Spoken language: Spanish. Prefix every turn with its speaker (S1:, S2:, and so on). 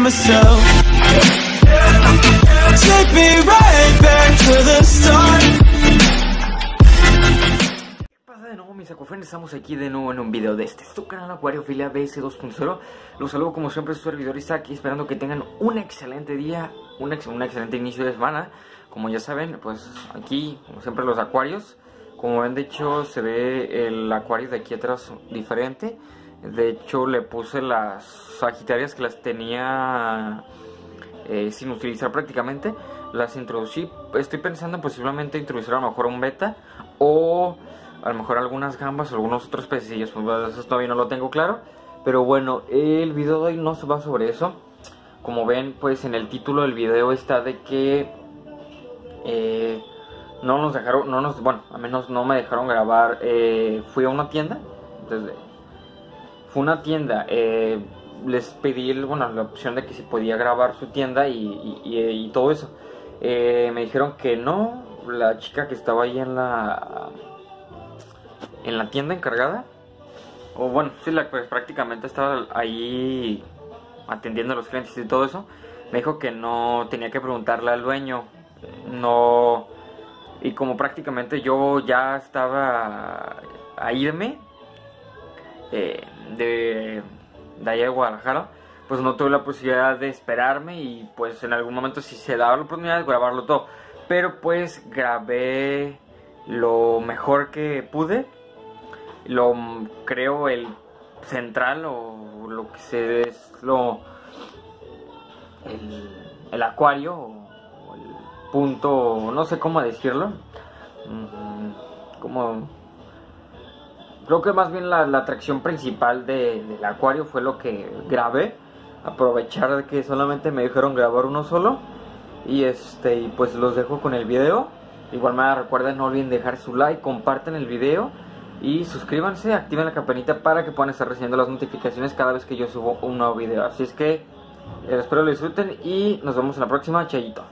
S1: myself. Take me right back to the start.
S2: ¿Qué pasa de nuevo mis acofrenes? Estamos aquí de nuevo en un video de este su canal Acuariofilia BS 2.0 Los saludo como siempre su servidor Isaac esperando que tengan un excelente día un, ex un excelente inicio de semana Como ya saben, pues aquí, como siempre los acuarios Como ven de hecho se ve el acuario de aquí atrás diferente De hecho le puse las sagitarias que las tenía eh, sin utilizar prácticamente Las introducí, estoy pensando en posiblemente introducir a lo mejor un beta O a lo mejor algunas gambas o algunos otros pececillos, pues eso todavía no lo tengo claro. Pero bueno, el video de hoy no se va sobre eso. Como ven, pues en el título del video está de que eh, no nos dejaron, no nos, bueno, a menos no me dejaron grabar. Eh, fui a una tienda, entonces fue una tienda. Eh, les pedí, bueno, la opción de que se podía grabar su tienda y, todo eso. me dijeron que no. La chica que estaba ahí en la en la tienda encargada. O bueno, sí, la, pues prácticamente estaba ahí atendiendo a los clientes y todo eso. Me dijo que no tenía que preguntarle al dueño. No. Y como prácticamente yo ya estaba a irme eh, de, de allá de Guadalajara, pues no tuve la posibilidad de esperarme y pues en algún momento si se daba la oportunidad de grabarlo todo. Pero pues grabé lo mejor que pude lo creo el central o lo que se es lo el, el acuario o, el punto no sé cómo decirlo como creo que más bien la, atracción principal de, del acuario fue lo que grabé aprovechar de que solamente me dijeron grabar uno solo y este y pues los dejo con el video igual me recuerden no olviden dejar su like comparten el video y suscríbanse, activen la campanita para que puedan estar recibiendo las notificaciones cada vez que yo subo un nuevo video. Así es que eh, espero lo disfruten y nos vemos en la próxima. Chayito.